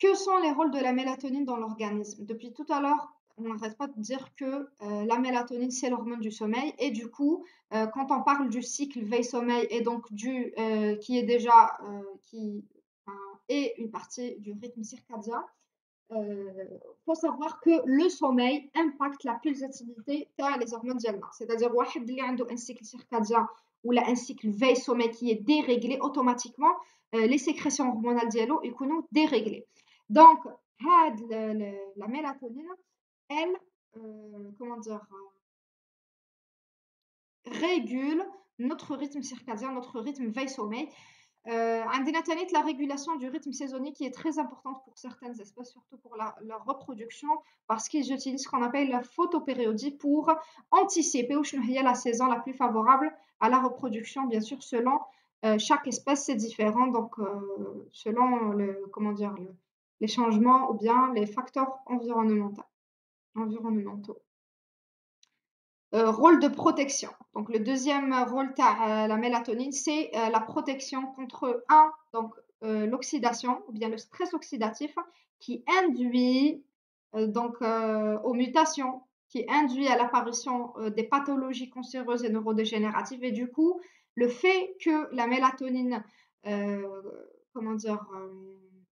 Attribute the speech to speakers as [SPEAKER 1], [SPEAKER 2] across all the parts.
[SPEAKER 1] Que sont les rôles de la mélatonine dans l'organisme? Depuis tout à l'heure, on n'arrête pas de dire que euh, la mélatonine, c'est l'hormone du sommeil. Et du coup, euh, quand on parle du cycle veille-sommeil et donc du, euh, qui est déjà qui est une partie du rythme circadien, il faut savoir que le sommeil impacte la pulsatilité les hormones dialma. C'est-à-dire, un cycle circadien ou un cycle veille-sommeil qui est déréglé automatiquement, les sécrétions hormonales diallo sont déréglées. Donc, la mélatonine, elle, euh, comment dire, euh, régule notre rythme circadien, notre rythme veille-sommeil. Euh, la régulation du rythme saisonnier qui est très importante pour certaines espèces, surtout pour leur reproduction, parce qu'ils utilisent ce qu'on appelle la photopériodie pour anticiper où est la saison la plus favorable à la reproduction, bien sûr, selon euh, chaque espèce, c'est différent, donc selon le, comment dire, les changements ou bien les facteurs environnementaux. Euh, rôle de protection. Donc, le deuxième rôle de euh, la mélatonine, c'est euh, la protection contre, un, donc l'oxydation ou bien le stress oxydatif qui induit donc aux mutations, qui induit à l'apparition des pathologies cancéreuses et neurodégénératives. Et du coup, le fait que la mélatonine, comment dire,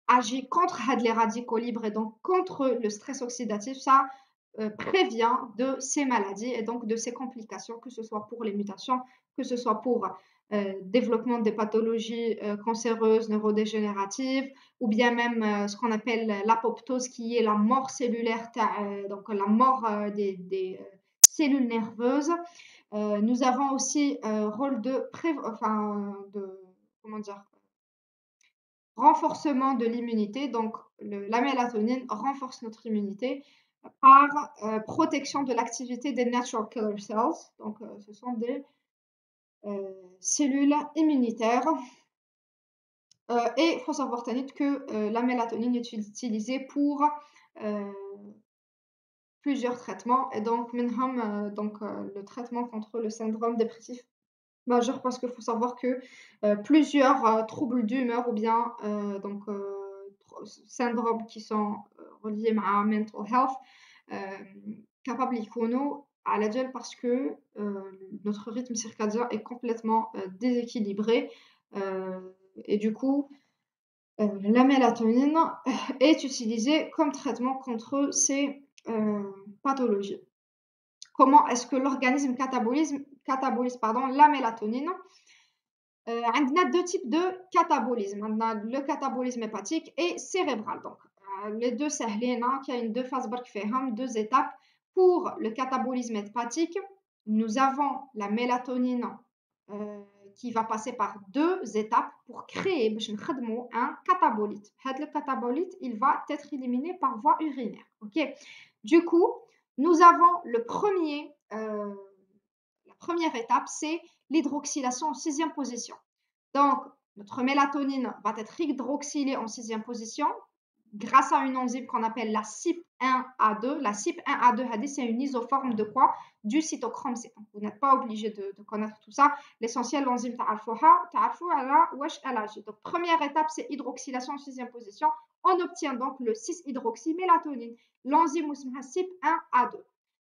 [SPEAKER 1] agit contre les radicaux libres et donc contre le stress oxydatif, ça euh, prévient de ces maladies et donc de ces complications, que ce soit pour les mutations, que ce soit pour euh, développement des pathologies euh, cancéreuses, neurodégénératives, ou bien même ce qu'on appelle l'apoptose, qui est la mort cellulaire, donc la mort des, cellules nerveuses. nous avons aussi un rôle de, enfin, de comment dire, renforcement de l'immunité. Donc, la mélatonine renforce notre immunité par euh, protection de l'activité des natural killer cells. Donc, euh, ce sont des euh, cellules immunitaires. et il faut savoir que la mélatonine est utilisée pour plusieurs traitements. Et donc, donc le traitement contre le syndrome dépressif majeur, parce qu'il faut savoir que plusieurs troubles d'humeur ou bien donc syndromes qui sont reliés à mental health capable à la parce que notre rythme circadien est complètement déséquilibré et du coup la mélatonine est utilisée comme traitement contre ces pathologies. Comment est-ce que l'organisme catabolise, catabolise pardon, la mélatonine euh, on a deux types de catabolisme. On a le catabolisme hépatique et cérébral. Donc, euh, les deux, c'est qui a une deux phases, deux étapes. Pour le catabolisme hépatique, nous avons la mélatonine euh, qui va passer par deux étapes pour créer un catabolite. Le catabolite, il va être éliminé par voie urinaire. Du coup, nous avons le premier, la première étape, c'est l'hydroxylation en sixième position. Donc, notre mélatonine va être hydroxylée en sixième position grâce à une enzyme qu'on appelle la CYP1A2. La CYP1A2, c'est une isoforme de quoi? Du cytochrome C. vous n'êtes pas obligé de, connaître tout ça. L'essentiel, l'enzyme wesh. Donc, première étape, c'est hydroxylation en sixième position. On obtient donc le 6-hydroxymélatonine. L'enzyme CYP1A2.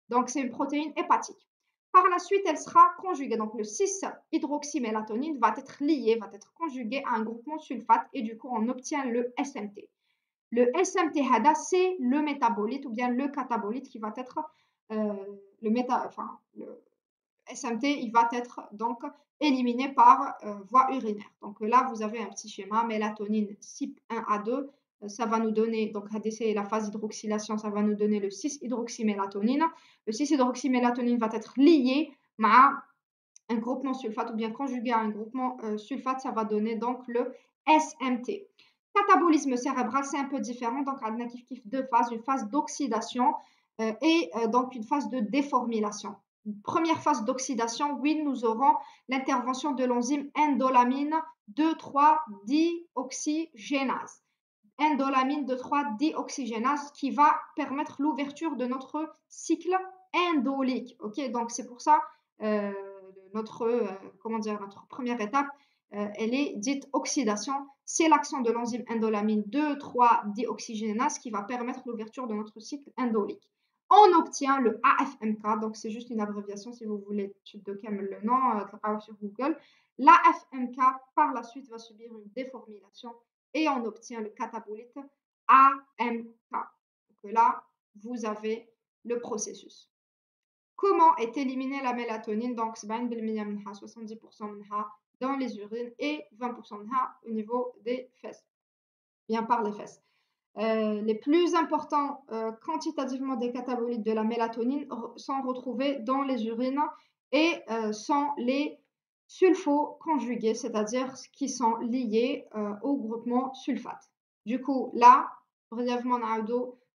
[SPEAKER 1] Donc, c'est une protéine hépatique. Par la suite, elle sera conjuguée. Donc, le 6-hydroxymélatonine va être lié, va être conjugué à un groupement sulfate et du coup, on obtient le SMT. Le SMT HADA, c'est le métabolite ou bien le catabolite qui va être euh, le enfin, le SMT, il va être donc éliminé par euh, voie urinaire. Donc là, vous avez un petit schéma mélatonine CYP1A2 euh, ça va nous donner, donc ADC la phase d'hydroxylation, ça va nous donner le 6-hydroxymélatonine. Le 6-hydroxymélatonine va être lié à un groupement sulfate ou bien conjugué à un groupement euh, sulfate, ça va donner donc le SMT. Catabolisme cérébral, c'est un peu différent. Donc, on deux phases, une phase d'oxydation euh, et donc une phase de déformylation. Première phase d'oxydation, oui, nous aurons l'intervention de l'enzyme endolamine 2,3-dioxygénase endolamine de 3-dioxygénase qui va permettre l'ouverture de notre cycle endolique. Ok, donc c'est pour ça euh, notre, euh, comment dire, notre première étape, elle est dite oxydation. C'est l'action de l'enzyme endolamine 2,3-dioxygénase qui va permettre l'ouverture de notre cycle indolique. On obtient le AFMK, donc c'est juste une abréviation si vous voulez de le nom, euh, sur Google. L'AFMK, par la suite, va subir une déformulation et on obtient le catabolite AMK. Donc là, vous avez le processus. Comment est éliminée la mélatonine? Donc, 70% dans les urines et 20% au niveau des fesses, bien par les fesses. Euh, les plus importants euh, quantitativement des catabolites de la mélatonine sont retrouvés dans les urines et euh, sont les sulfo-conjugués, c'est-à-dire qui sont liés au groupement sulfate. Du coup, là, brièvement,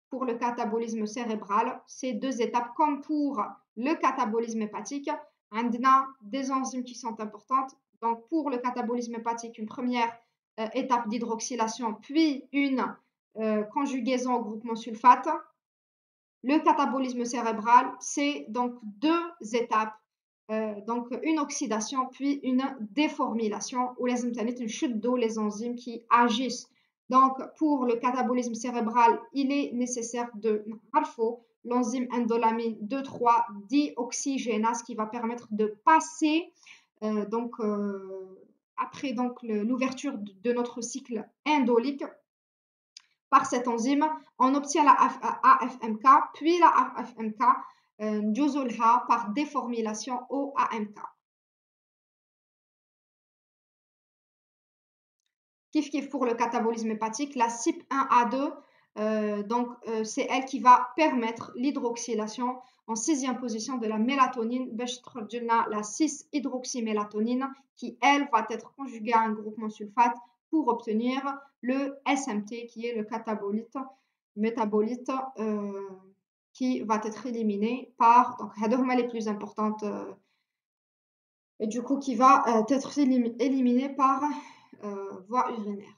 [SPEAKER 1] pour le catabolisme cérébral, ces deux étapes, comme pour le catabolisme hépatique, on a des enzymes qui sont importantes. Donc, pour le catabolisme hépatique, une première étape d'hydroxylation, puis une euh, conjugaison au groupement sulfate. Le catabolisme cérébral, c'est donc deux étapes. Euh, donc une oxydation puis une déformylation où les une chute d'eau, les enzymes qui agissent. Donc pour le catabolisme cérébral, il est nécessaire de l'enzyme endolamine 2,3-dioxygénase qui va permettre de passer euh, donc après donc l'ouverture de notre cycle indolique par cette enzyme, on obtient la AFMK, puis la AFMK euh, par déformulation au AMK. Kif kif pour le catabolisme hépatique, la CYP1A2, euh, donc euh, c'est elle qui va permettre l'hydroxylation en sixième position de la mélatonine, la 6-hydroxymélatonine, qui elle va être conjuguée à un groupement sulfate pour obtenir le SMT qui est le catabolite métabolite qui va être éliminé par donc les plus importantes euh, et du coup qui va euh, être éliminé par voie urinaire.